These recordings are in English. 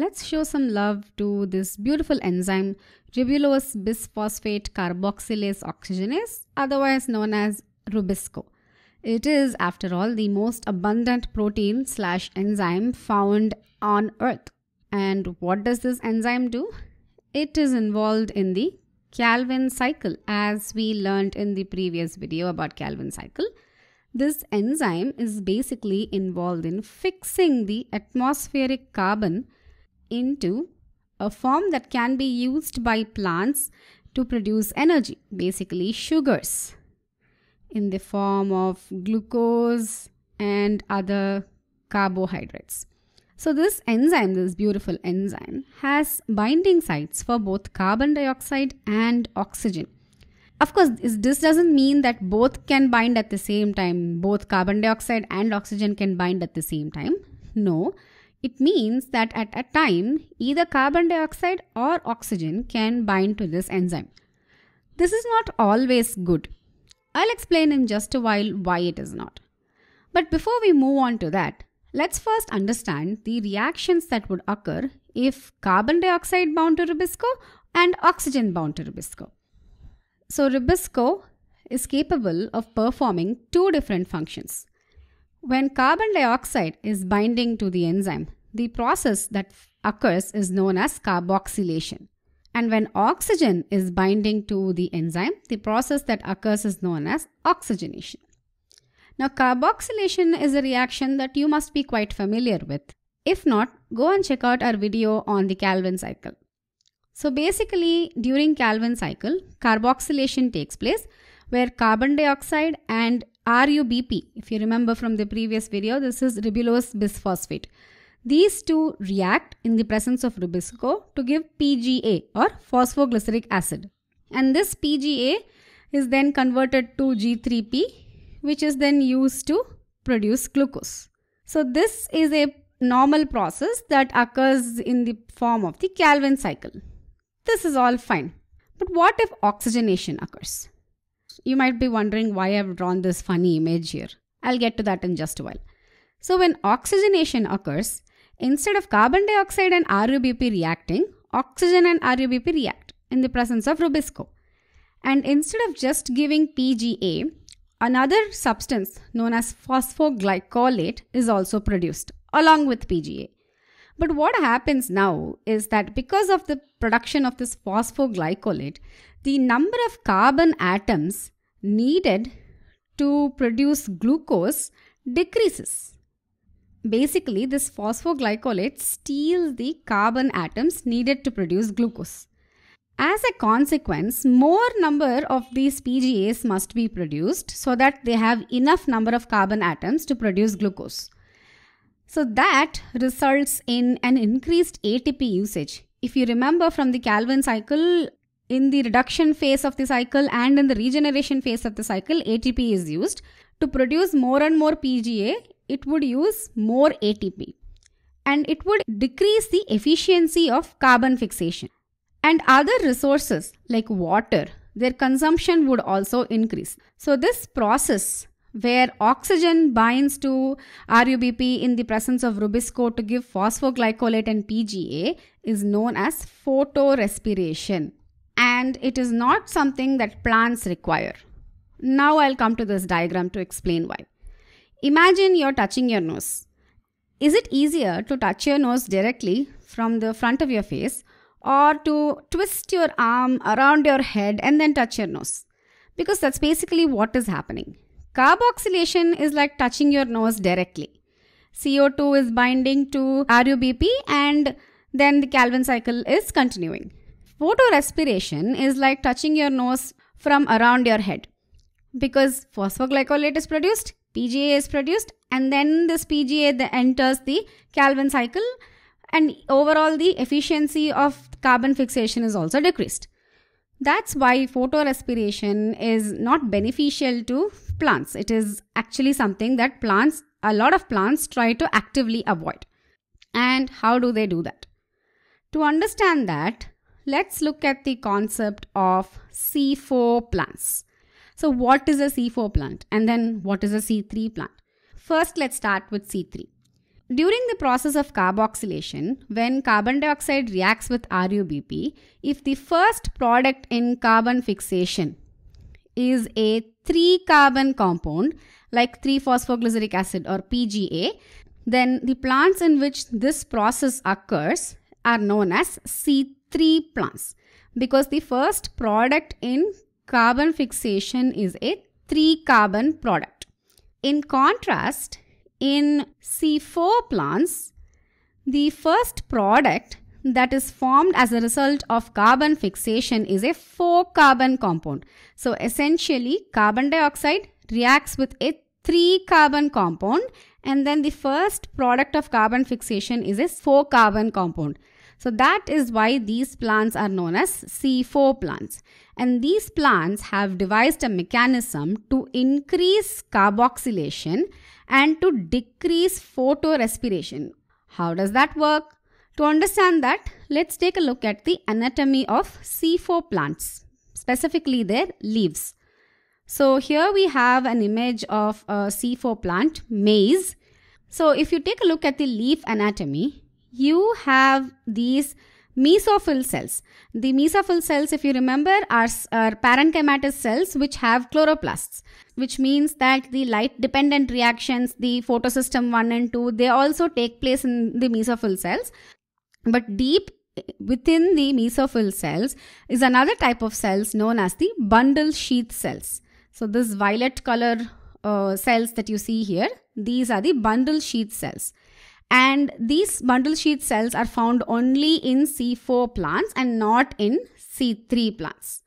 let's show some love to this beautiful enzyme ribulose bisphosphate carboxylase oxygenase, otherwise known as Rubisco. It is, after all, the most abundant protein slash enzyme found on Earth. And what does this enzyme do? It is involved in the Calvin cycle, as we learned in the previous video about Calvin cycle. This enzyme is basically involved in fixing the atmospheric carbon into a form that can be used by plants to produce energy, basically sugars, in the form of glucose and other carbohydrates. So, this enzyme, this beautiful enzyme, has binding sites for both carbon dioxide and oxygen. Of course, this doesn't mean that both can bind at the same time, both carbon dioxide and oxygen can bind at the same time. No, it means that at a time, either carbon dioxide or oxygen can bind to this enzyme. This is not always good. I'll explain in just a while why it is not. But before we move on to that, let's first understand the reactions that would occur if carbon dioxide bound to Rubisco and oxygen bound to Rubisco. So Rubisco is capable of performing two different functions. When carbon dioxide is binding to the enzyme, the process that occurs is known as carboxylation. And when oxygen is binding to the enzyme, the process that occurs is known as oxygenation. Now, carboxylation is a reaction that you must be quite familiar with. If not, go and check out our video on the Calvin cycle. So basically during Calvin cycle, carboxylation takes place where carbon dioxide and RUBP, if you remember from the previous video, this is ribulose bisphosphate. These two react in the presence of Rubisco to give PGA or phosphoglyceric acid. And this PGA is then converted to G3P, which is then used to produce glucose. So this is a normal process that occurs in the form of the Calvin cycle. This is all fine. But what if oxygenation occurs? You might be wondering why I've drawn this funny image here. I'll get to that in just a while. So when oxygenation occurs, instead of carbon dioxide and RUBP reacting, oxygen and RUBP react in the presence of Rubisco. And instead of just giving PGA, another substance known as phosphoglycolate is also produced along with PGA. But what happens now is that because of the production of this phosphoglycolate, the number of carbon atoms needed to produce glucose decreases. Basically, this phosphoglycolate steals the carbon atoms needed to produce glucose. As a consequence, more number of these PGAs must be produced so that they have enough number of carbon atoms to produce glucose. So that results in an increased ATP usage. If you remember from the Calvin cycle, in the reduction phase of the cycle and in the regeneration phase of the cycle, ATP is used. To produce more and more PGA, it would use more ATP. And it would decrease the efficiency of carbon fixation. And other resources like water, their consumption would also increase. So this process where oxygen binds to RUBP in the presence of Rubisco to give phosphoglycolate and PGA is known as photorespiration and it is not something that plants require. Now I'll come to this diagram to explain why. Imagine you're touching your nose. Is it easier to touch your nose directly from the front of your face or to twist your arm around your head and then touch your nose? Because that's basically what is happening. Carboxylation is like touching your nose directly. CO2 is binding to RUBP and then the Calvin cycle is continuing. Photorespiration is like touching your nose from around your head because phosphoglycolate is produced, PGA is produced, and then this PGA enters the Calvin cycle, and overall the efficiency of carbon fixation is also decreased. That's why photorespiration is not beneficial to plants. It is actually something that plants, a lot of plants try to actively avoid. And how do they do that? To understand that, let's look at the concept of C4 plants. So, what is a C4 plant? And then what is a C3 plant? First, let's start with C3. During the process of carboxylation, when carbon dioxide reacts with RUBP, if the first product in carbon fixation is a 3 carbon compound like 3 phosphoglyceric acid or PGA, then the plants in which this process occurs are known as C3 plants because the first product in carbon fixation is a 3 carbon product. In contrast, in C4 plants, the first product that is formed as a result of carbon fixation is a 4 carbon compound. So essentially carbon dioxide reacts with a 3 carbon compound and then the first product of carbon fixation is a 4 carbon compound. So that is why these plants are known as C4 plants. And these plants have devised a mechanism to increase carboxylation and to decrease photorespiration. How does that work? To understand that, let's take a look at the anatomy of C4 plants, specifically their leaves. So here we have an image of a C4 plant, maize. So if you take a look at the leaf anatomy, you have these mesophyll cells. The mesophyll cells, if you remember, are, are parenchymatous cells which have chloroplasts, which means that the light dependent reactions, the photosystem 1 and 2, they also take place in the mesophyll cells. But deep within the mesophyll cells is another type of cells known as the bundle sheath cells. So this violet color uh, cells that you see here, these are the bundle sheath cells. And these bundle sheath cells are found only in C4 plants and not in C3 plants.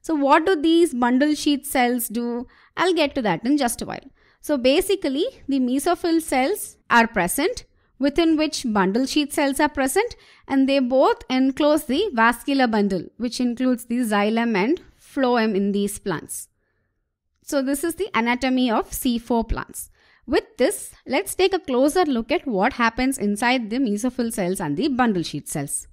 So what do these bundle sheath cells do? I'll get to that in just a while. So basically the mesophyll cells are present within which bundle sheath cells are present and they both enclose the vascular bundle which includes the xylem and phloem in these plants. So this is the anatomy of C4 plants. With this, let's take a closer look at what happens inside the mesophyll cells and the bundle sheath cells.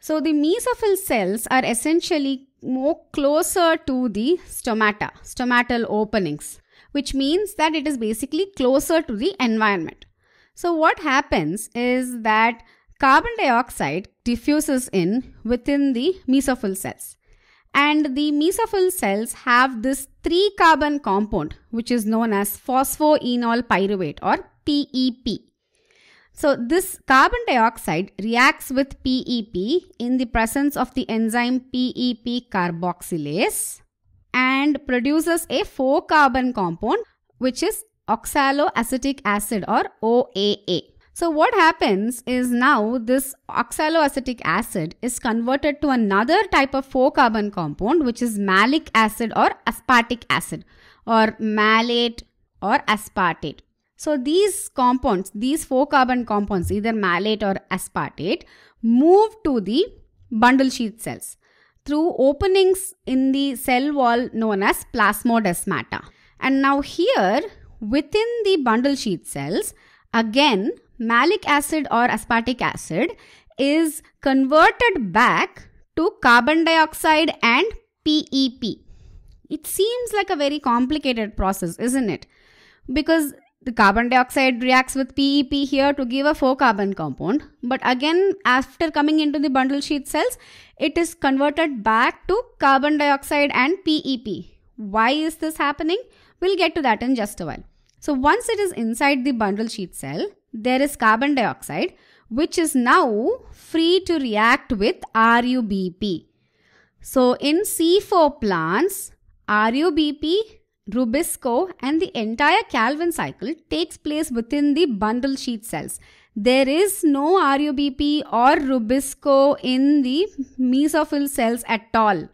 So the mesophyll cells are essentially more closer to the stomata, stomatal openings, which means that it is basically closer to the environment. So what happens is that carbon dioxide diffuses in within the mesophyll cells. And the mesophyll cells have this 3 carbon compound which is known as phosphoenol pyruvate or PEP. So this carbon dioxide reacts with PEP in the presence of the enzyme PEP carboxylase and produces a 4 carbon compound which is oxaloacetic acid or OAA. So what happens is now this oxaloacetic acid is converted to another type of 4 carbon compound which is malic acid or aspartic acid or malate or aspartate. So these compounds, these 4 carbon compounds either malate or aspartate move to the bundle sheath cells through openings in the cell wall known as plasmodesmata. And now here within the bundle sheath cells again malic acid or aspartic acid is converted back to carbon dioxide and PEP. It seems like a very complicated process, isn't it? Because the carbon dioxide reacts with PEP here to give a 4 carbon compound. But again, after coming into the bundle sheath cells, it is converted back to carbon dioxide and PEP. Why is this happening? We'll get to that in just a while. So once it is inside the bundle sheath cell, there is carbon dioxide which is now free to react with RUBP. So in C4 plants, RUBP, Rubisco and the entire Calvin cycle takes place within the bundle sheath cells. There is no RUBP or Rubisco in the mesophyll cells at all.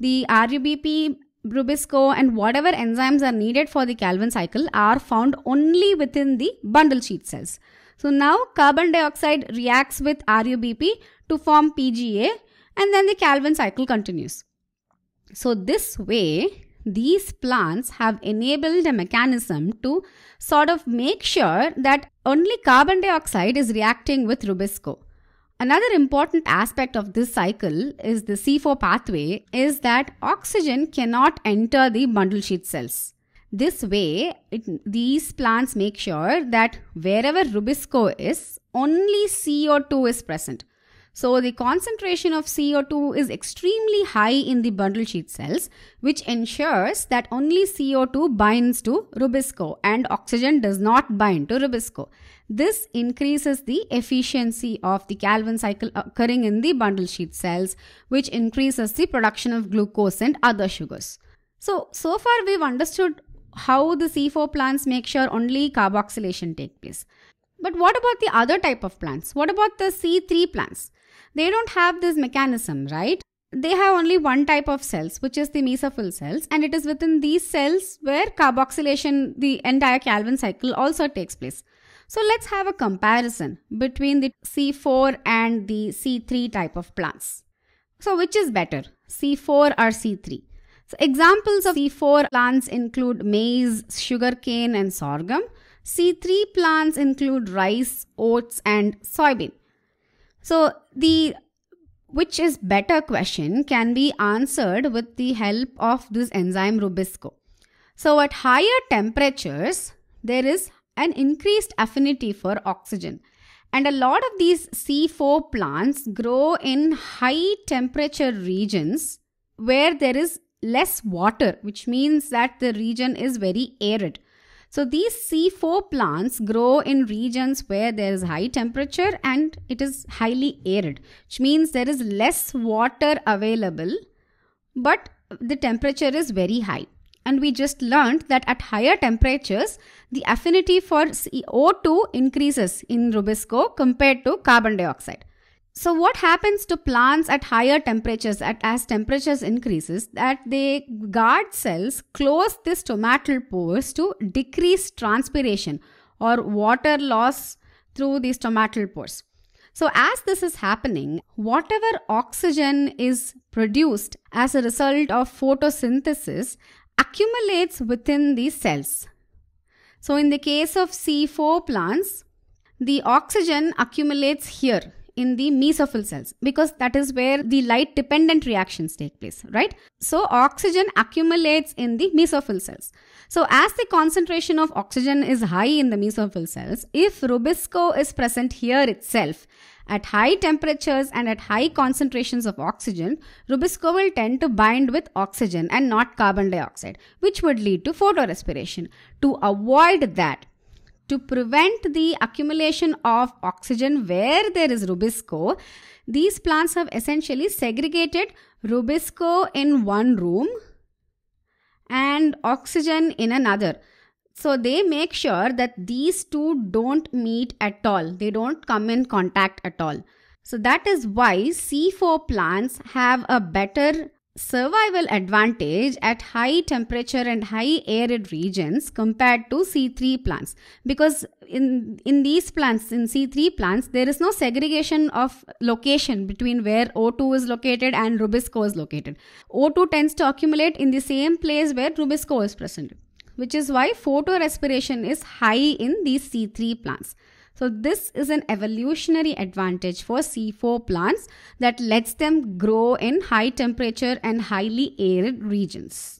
The RUBP Rubisco and whatever enzymes are needed for the Calvin cycle are found only within the bundle sheath cells. So now carbon dioxide reacts with RUBP to form PGA and then the Calvin cycle continues. So this way these plants have enabled a mechanism to sort of make sure that only carbon dioxide is reacting with Rubisco. Another important aspect of this cycle is the C4 pathway is that oxygen cannot enter the bundle sheath cells. This way, it, these plants make sure that wherever rubisco is, only CO2 is present. So the concentration of CO2 is extremely high in the bundle sheath cells, which ensures that only CO2 binds to rubisco and oxygen does not bind to rubisco. This increases the efficiency of the Calvin cycle occurring in the bundle sheath cells, which increases the production of glucose and other sugars. So, so far we've understood how the C4 plants make sure only carboxylation take place. But what about the other type of plants? What about the C3 plants? They don't have this mechanism, right? They have only one type of cells, which is the mesophyll cells, and it is within these cells where carboxylation, the entire Calvin cycle, also takes place. So let's have a comparison between the C4 and the C3 type of plants. So which is better, C4 or C3? So examples of C4 plants include maize, sugarcane and sorghum. C3 plants include rice, oats and soybean. So the which is better question can be answered with the help of this enzyme Rubisco. So at higher temperatures, there is an increased affinity for oxygen. And a lot of these C4 plants grow in high temperature regions where there is less water, which means that the region is very arid. So these C4 plants grow in regions where there is high temperature and it is highly arid, which means there is less water available, but the temperature is very high. And we just learned that at higher temperatures, the affinity for CO2 increases in Rubisco compared to carbon dioxide. So what happens to plants at higher temperatures at as temperatures increases that they guard cells close the stomatal pores to decrease transpiration or water loss through the stomatal pores. So as this is happening, whatever oxygen is produced as a result of photosynthesis accumulates within these cells. So in the case of C4 plants, the oxygen accumulates here in the mesophyll cells because that is where the light dependent reactions take place, right? So oxygen accumulates in the mesophyll cells. So as the concentration of oxygen is high in the mesophyll cells, if rubisco is present here itself, at high temperatures and at high concentrations of oxygen, rubisco will tend to bind with oxygen and not carbon dioxide, which would lead to photorespiration. To avoid that, to prevent the accumulation of oxygen where there is rubisco, these plants have essentially segregated rubisco in one room and oxygen in another. So they make sure that these two don't meet at all. They don't come in contact at all. So that is why C4 plants have a better survival advantage at high temperature and high arid regions compared to C3 plants because in in these plants in C3 plants there is no segregation of location between where O2 is located and rubisco is located O2 tends to accumulate in the same place where rubisco is present which is why photorespiration is high in these C3 plants so this is an evolutionary advantage for C4 plants that lets them grow in high temperature and highly arid regions.